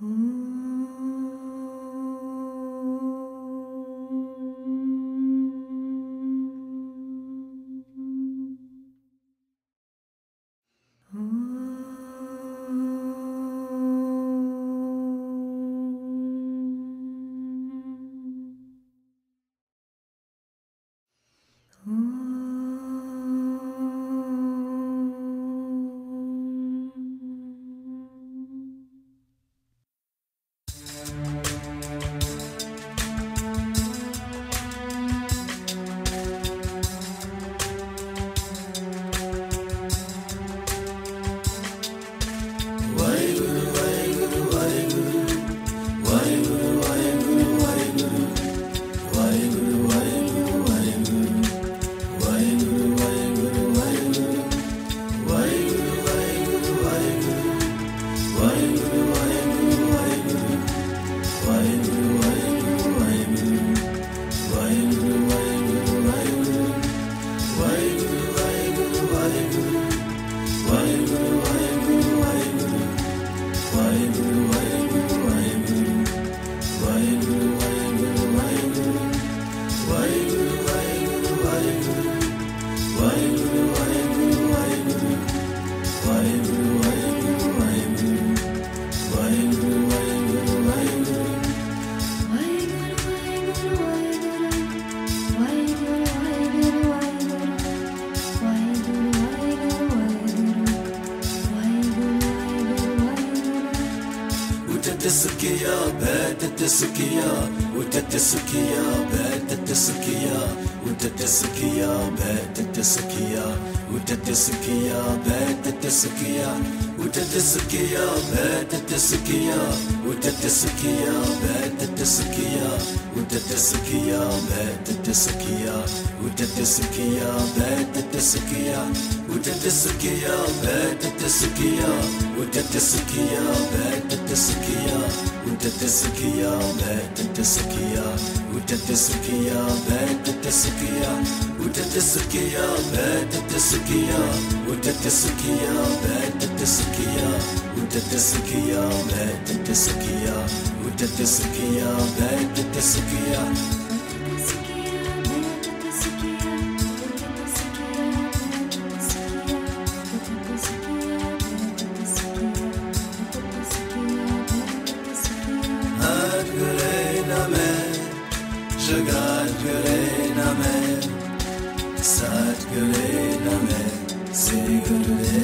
Hmm. السكية وتد السكية باتت السكية وتد السكية باتت السكية وتد السكية باتت السكية وتد السكية باتت السكية وتد السكية باتت السكية وتد السكية باتت السكية بیٹھتے سکھیا بیٹھتے سکھیا اٹھتے سکھیا سکھیا اٹھتے سکھیا سکھیا اٹھتے سکھیا بیٹھتے سکھیا sukiya Jagat Name Sat Name Sri Gurudev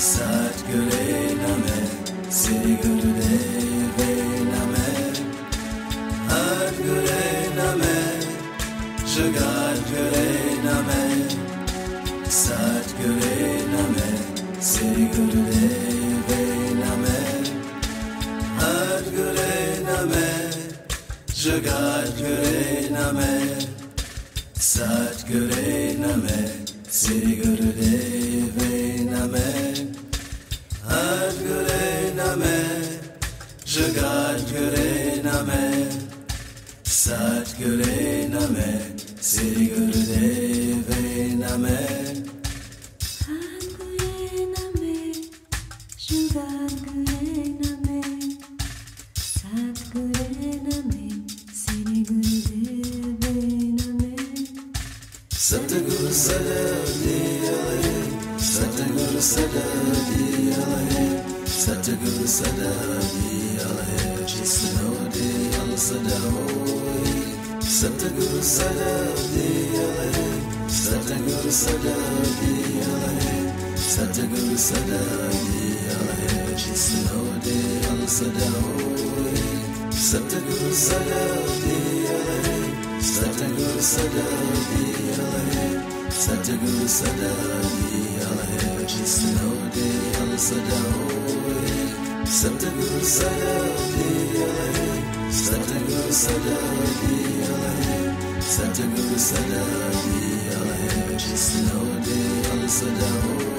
Saat göreyim seni görüde Jagad Gure Name, Sat Gure Name, Sri Guru Deve Name, Ad Gure Name, Jagad Gure Name, Sat Gure Name, Sri Guru Deve sadadi alahe Sadaguru sadadi alahe Sinode al sadahoe Sadaguru sadadi alahe Sadaguru sadadi alahe Sadaguru sadadi alahe Sinode al sadahoe Sadaguru sadadi alahe Sadaguru sadadi alahe Sadaguru sadadi Alahe Jisnode al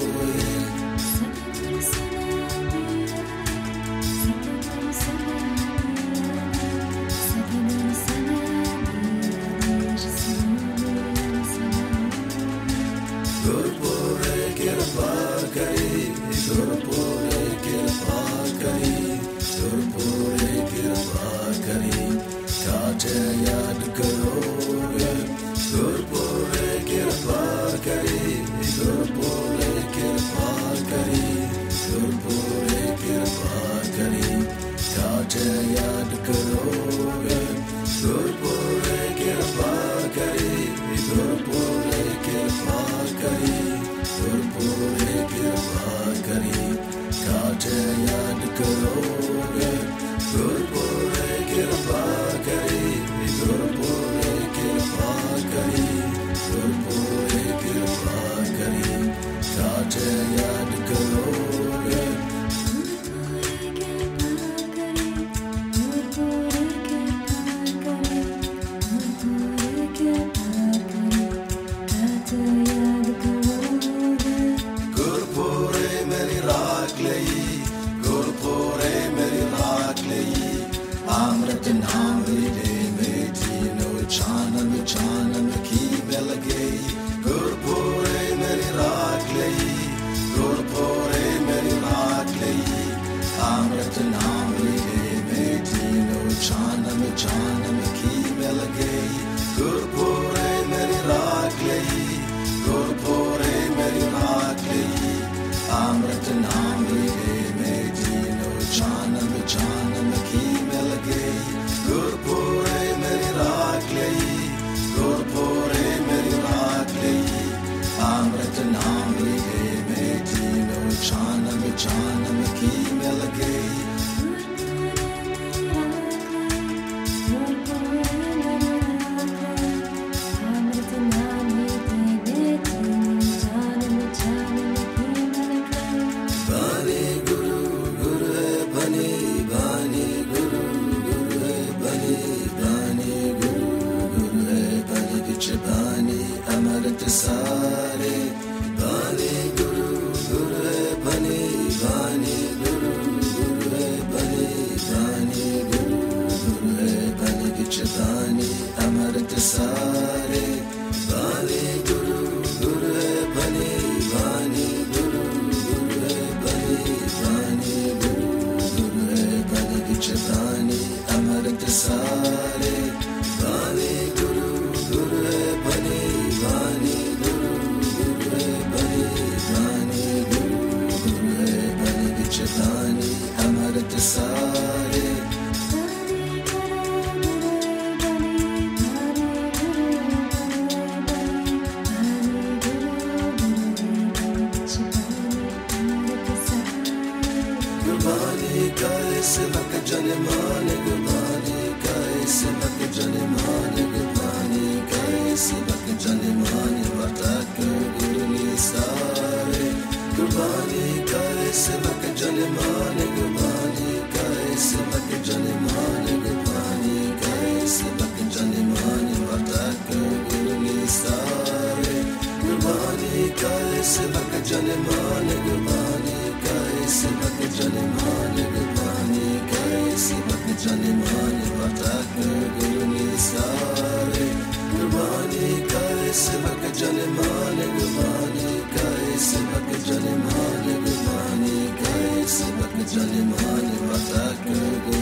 canım halik manik ayısı bak canım halik manik ayısı le mani halik vartak gülü sare Kurbani kayısı bak canım halik manik ayısı bak canım halik manik ayısı bak canım che vartak gülü sare Kurbani kayısı bak canım halik manik ayısı bak canım halik sevak janmane Vartak gurli sare Gurbani kai sevak janmane Gurbani kai sevak janmane Gurbani kai sevak janmane Vartak gurli sare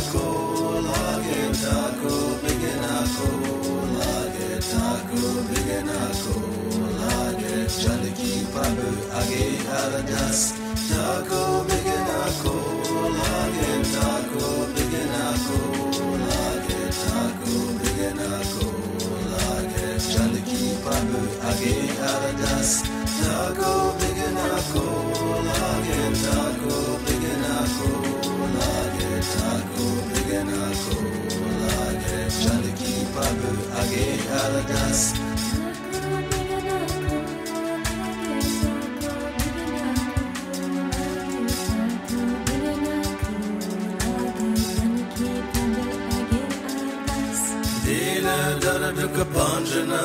I lage tako, begin ako, lage tako, begin ako, lage, trying to keep up, I get out of dust. Kaladas. Dina dara duka panjana.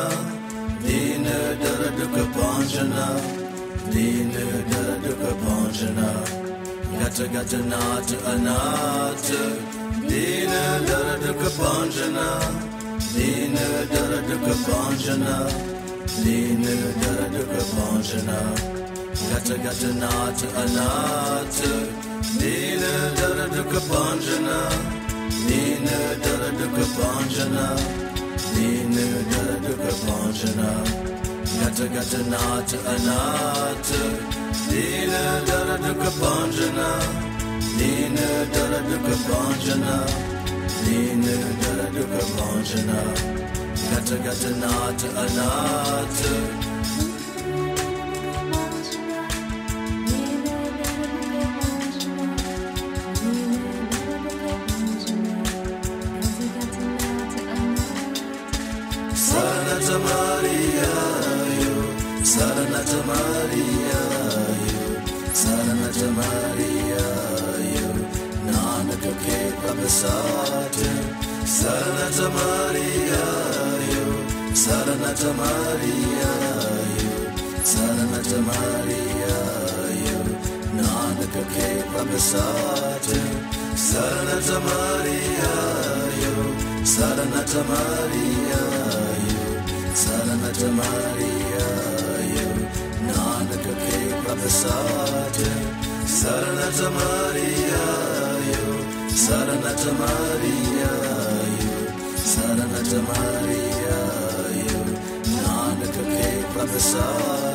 Dina dara duka panjana. Dina. Gata gata nata anata. Dina dara duka panjana. Dina dara duka panjana. Dina dara duka panjana. Gata gata nata anata. Dina dara duka panjana. Dina dara duka panjana. Dina dara duka panjana. Gata gata nata anata. Dina dara duka panjana. Dina dara duka panjana. Dina dara duka panjana. Gata gata nata anata. Saranata Maria, yo. Saranata Maria, yo. Saranata Maria, prabhasate. Saranata Maria, yo. Saranata Maria, yo. Saranata Maria, yo. Nanaka ke prabhasate. Saranata Maria, yo. Saranata Maria, yo. Saranata Maria, yo. Nanaka ke prabhasate. Saranata Maria, yo. சரணச்ச மாரியாயோ சரணச்ச மாரியாயோ நானுக்கு கேட்பது sir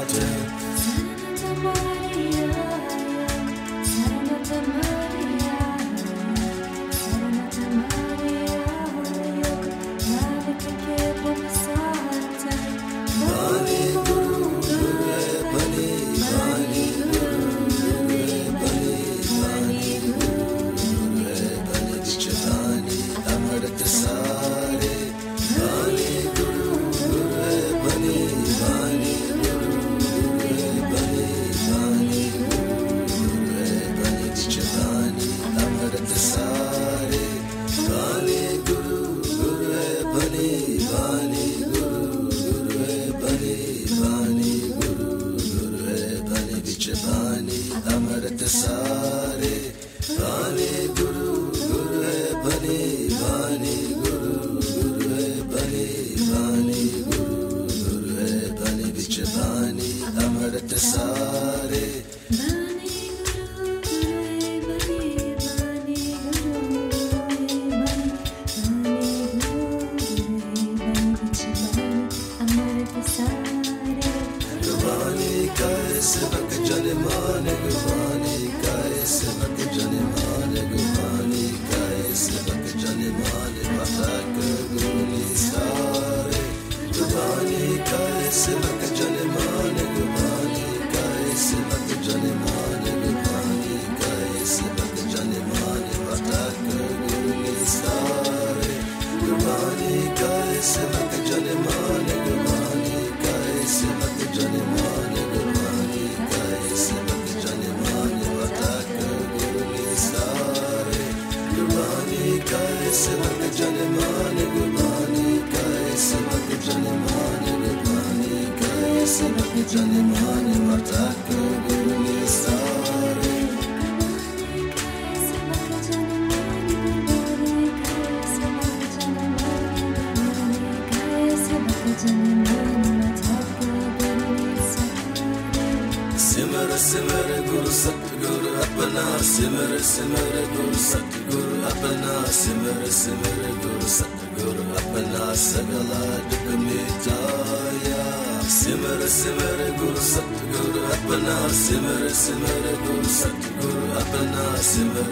sevak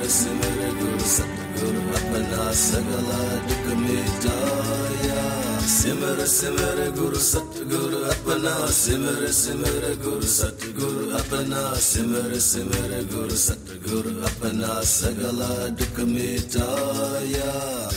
Resimere gursa Gurmatmana sagala dukami jaya سمر سمر گرو ست گرو اپنا سمر سمر گرو ست گرو اپنا سمر سمر گرو ست گرو اپنا سگلا ڈک مٹایا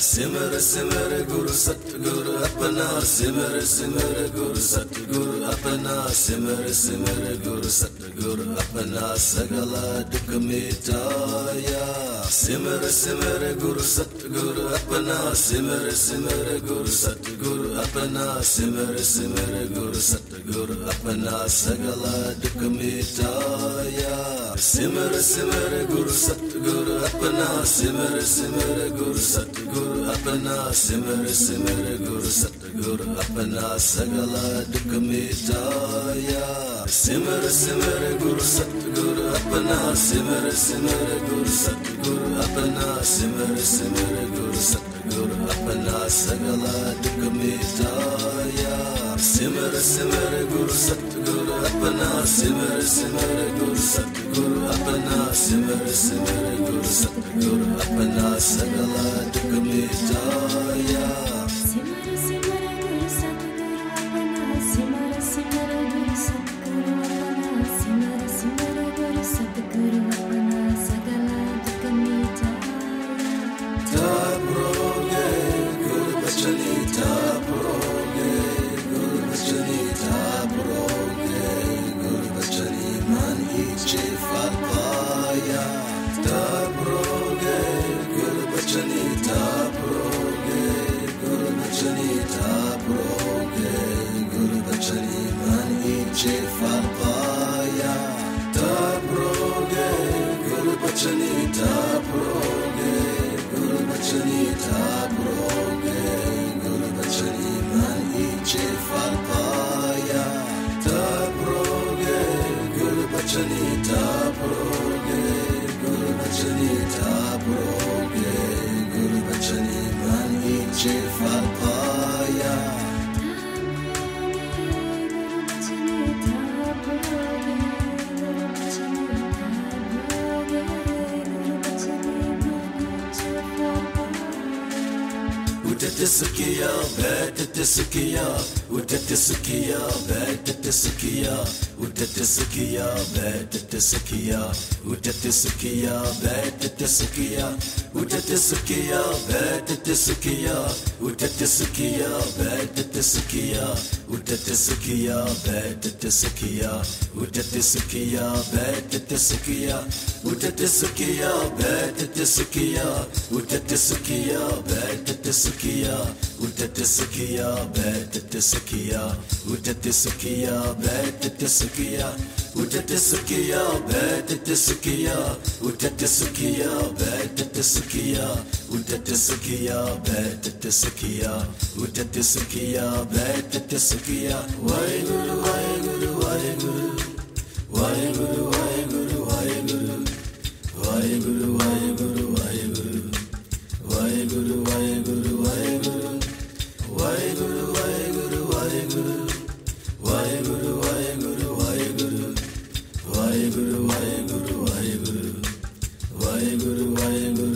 سمر سمر گرو ست گرو اپنا سمر سمر گرو ست گرو اپنا سمر سمر گرو ست گرو اپنا سگلا ڈک مٹایا سمر سمر گرو ست گرو اپنا سمر سمر گرو ست گرو Guru Apana Simmer Simmer Guru Sat Guru Apana Sagala Dukamitaya Simmer Simmer Guru Sat Guru Apana Simar Simar Guru Sat Guru Apana Simar Simar Guru Sat Guru Apana Sagala Dukamitaya Simmer Simmer Guru Sat Guru Apana Simmer Simmer Guru Sat Guru Apana Simmer Simmer Guru Sat गुरु सतगुरु अपना सगला दुख मिटाया सिमर सिमर गुरु सतगुरु अपना सिमर सिमर गुरु सतगुरु अपना सिमर सिमर गुरु सतगुरु अपना सगला दुख मिटाया te. sukiya bete te sukiya ute te sukiya bete te sukiya ute te sukiya bete te sukiya ute te sukiya bete te sukiya ute te sukiya bete te sukiya ute te sukiya bete te sukiya ute te sukiya bete te sukiya اٹھتے سکھیا بیٹھتے سکھیا اٹھتے سکھیا بیٹھتے سکھیا اٹھتے سکھیا بیٹھتے سکھیا اٹھتے سکھیا بیٹھتے سکھیا اٹھتے سکھیا بیٹھتے سکھیا اٹھتے سکھیا بیٹھتے سکھیا اٹھتے سکھیا بیٹھتے سکھیا اٹھتے سکھیا بیٹھتے سکھیا اٹھتے سکھیا بیٹھتے سکھیا اٹھتے سکھیا بیٹھتے sukiya, Waheguru, Waheguru, Waheguru, Waheguru, Waheguru, Waheguru, Waheguru, Waheguru, Waheguru. Waheguru, Waheguru, Waheguru, Waheguru, Waheguru, Waheguru, Waheguru, Waheguru, Waheguru, Waheguru, Waheguru, Waheguru, Waheguru, Waheguru,